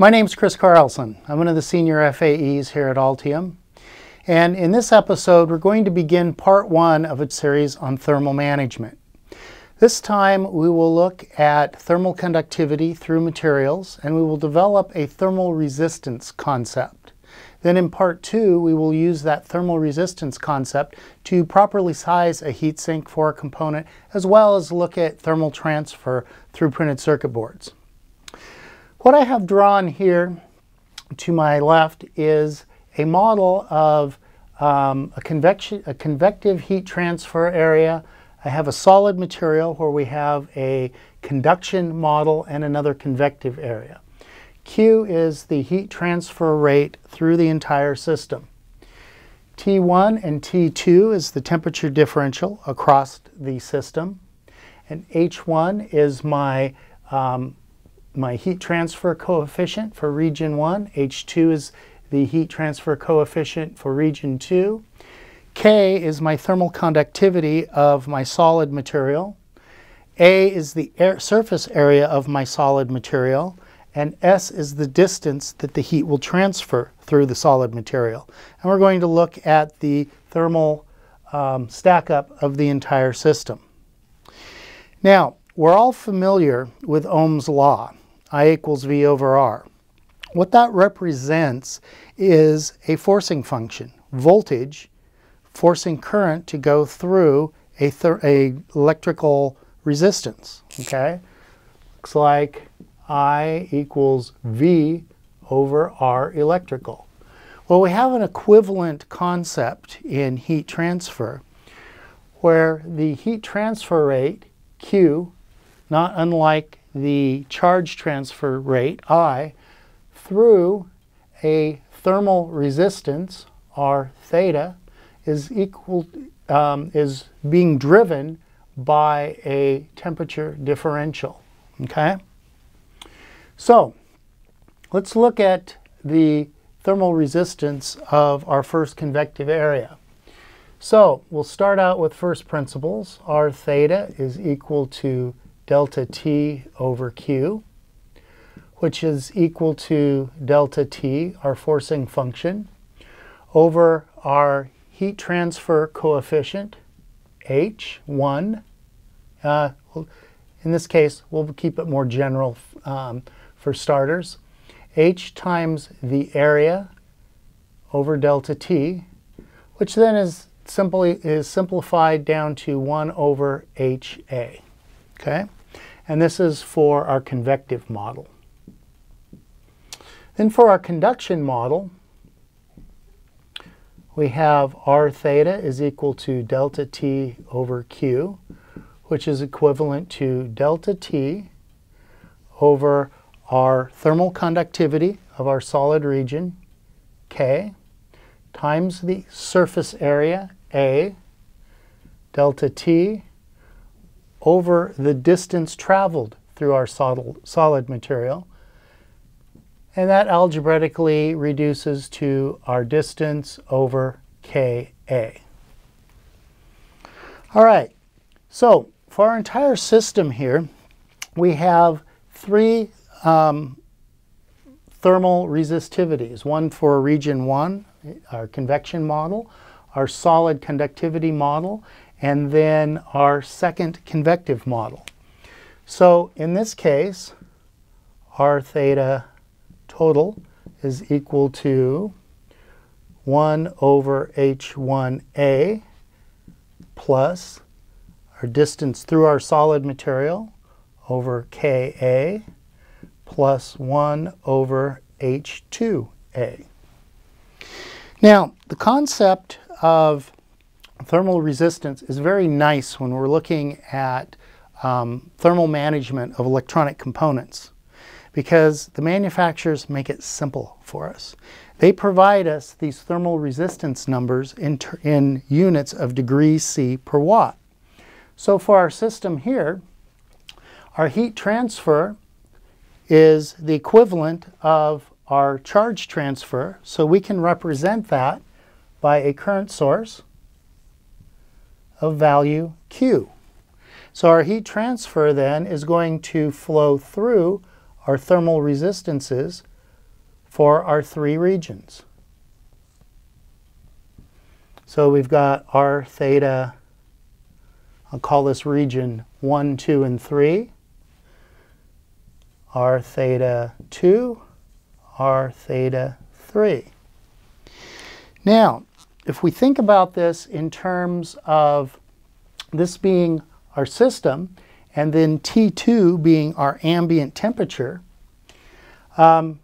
My name is Chris Carlson. I'm one of the senior FAEs here at Altium. And in this episode, we're going to begin part one of a series on thermal management. This time, we will look at thermal conductivity through materials, and we will develop a thermal resistance concept. Then in part two, we will use that thermal resistance concept to properly size a heat sink for a component, as well as look at thermal transfer through printed circuit boards. What I have drawn here to my left is a model of um, a, convection, a convective heat transfer area. I have a solid material where we have a conduction model and another convective area. Q is the heat transfer rate through the entire system. T1 and T2 is the temperature differential across the system. And H1 is my um, my heat transfer coefficient for region 1. H2 is the heat transfer coefficient for region 2. K is my thermal conductivity of my solid material. A is the air surface area of my solid material. And S is the distance that the heat will transfer through the solid material. And we're going to look at the thermal um, stack up of the entire system. Now, we're all familiar with Ohm's law. I equals V over R. What that represents is a forcing function, voltage forcing current to go through a, a electrical resistance, okay? Looks like I equals V over R electrical. Well, we have an equivalent concept in heat transfer where the heat transfer rate, Q, not unlike the charge transfer rate, I, through a thermal resistance, R theta, is equal um, is being driven by a temperature differential. Okay? So let's look at the thermal resistance of our first convective area. So we'll start out with first principles. R theta is equal to delta T over Q, which is equal to delta T, our forcing function, over our heat transfer coefficient, H1. Uh, in this case, we'll keep it more general um, for starters. H times the area over delta T, which then is simply is simplified down to 1 over HA. Okay? And this is for our convective model. Then for our conduction model, we have r theta is equal to delta t over q, which is equivalent to delta t over our thermal conductivity of our solid region, K, times the surface area, A, delta T over the distance traveled through our solid material. And that algebraically reduces to our distance over Ka. All right, so for our entire system here, we have three um, thermal resistivities. One for region one, our convection model, our solid conductivity model, and then our second convective model. So in this case, r theta total is equal to 1 over h1a plus our distance through our solid material over Ka plus 1 over h2a. Now, the concept of thermal resistance is very nice when we're looking at um, thermal management of electronic components because the manufacturers make it simple for us. They provide us these thermal resistance numbers in, in units of degrees C per watt. So for our system here, our heat transfer is the equivalent of our charge transfer, so we can represent that by a current source of value Q. So our heat transfer then is going to flow through our thermal resistances for our three regions. So we've got R theta, I'll call this region 1, 2, and 3, R theta 2, R theta 3. Now, if we think about this in terms of this being our system and then T2 being our ambient temperature, um,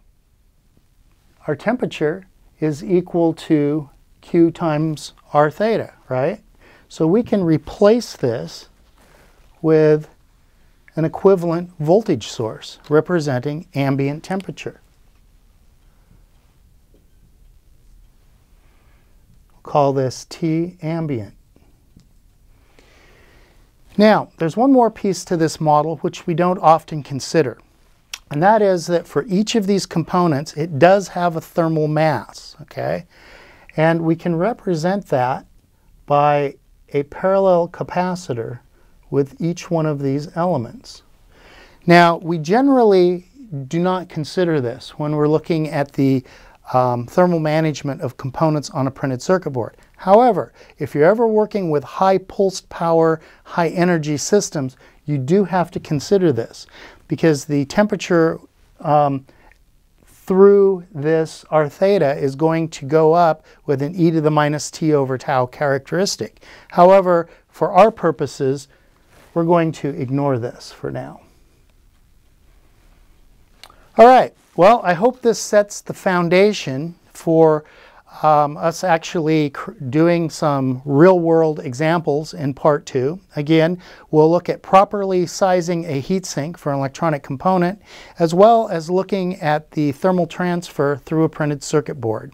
our temperature is equal to Q times R theta, right? So we can replace this with an equivalent voltage source representing ambient temperature. Call this T ambient. Now, there's one more piece to this model which we don't often consider. And that is that for each of these components, it does have a thermal mass, okay? And we can represent that by a parallel capacitor with each one of these elements. Now, we generally do not consider this when we're looking at the um, thermal management of components on a printed circuit board. However, if you're ever working with high pulsed power, high energy systems, you do have to consider this because the temperature um, through this R theta is going to go up with an e to the minus t over tau characteristic. However, for our purposes, we're going to ignore this for now. All right, well, I hope this sets the foundation for um, us actually doing some real world examples in part two. Again, we'll look at properly sizing a heatsink for an electronic component, as well as looking at the thermal transfer through a printed circuit board.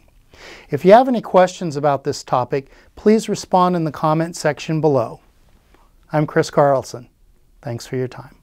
If you have any questions about this topic, please respond in the comment section below. I'm Chris Carlson. Thanks for your time.